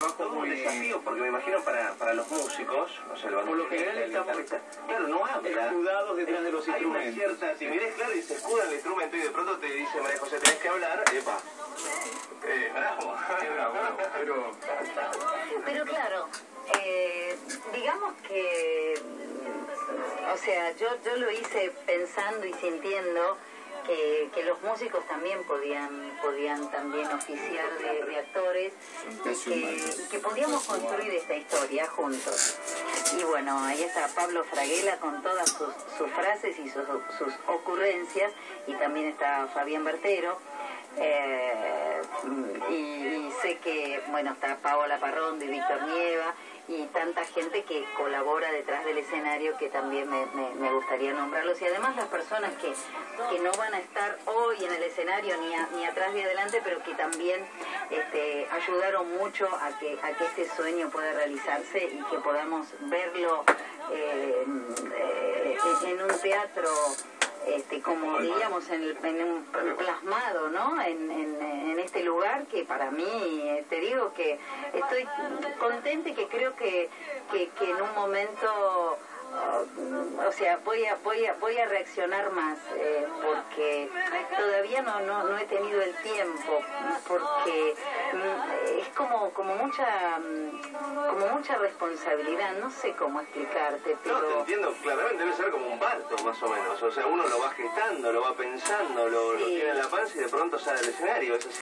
Todo un desafío, porque me imagino para, para los músicos, o sea, el Por lo general estamos claro, no habla. escudados detrás de los Hay una instrumentos. cierta timidez, claro, y se escuda el instrumento y de pronto te dice María José, tenés que hablar, epa. Eh, bravo. Pero Pero claro, eh, digamos que, o sea, yo, yo lo hice pensando y sintiendo que, que los músicos también podían, podían también oficiar de, actores y que, y podíamos construir esta historia juntos. Y bueno, ahí está Pablo Fraguela con todas sus, sus frases y sus, sus ocurrencias y también está Fabián Bertero. Eh, y, y sé que, bueno, está Paola Parrón de Víctor Nieva y tanta gente que colabora detrás del escenario que también me, me- me gustaría nombrarlos. Y además las personas que, que no van a estar hoy en el escenario ni, a- ni atrás ni adelante, pero que también este, ayudaron mucho a que, a que este sueño pueda realizarse y que podamos verlo eh, eh, en un teatro este, como diríamos en, el- en un plasmado ¿no? En, en- en este lugar que para mí eh, te digo que estoy contenta y que creo que, que, que en un momento uh, o sea voy a voy a voy a reaccionar más eh, porque todavía no, no no he tenido el tiempo porque mm, es como como mucha mm, como mucha responsabilidad no sé cómo explicarte No, te pero entiendo claramente, debe ser como un parto, más o menos. O sea, uno lo va gestando, lo va pensando, lo, lo tiene en la panza y de pronto sale al escenario. Es así.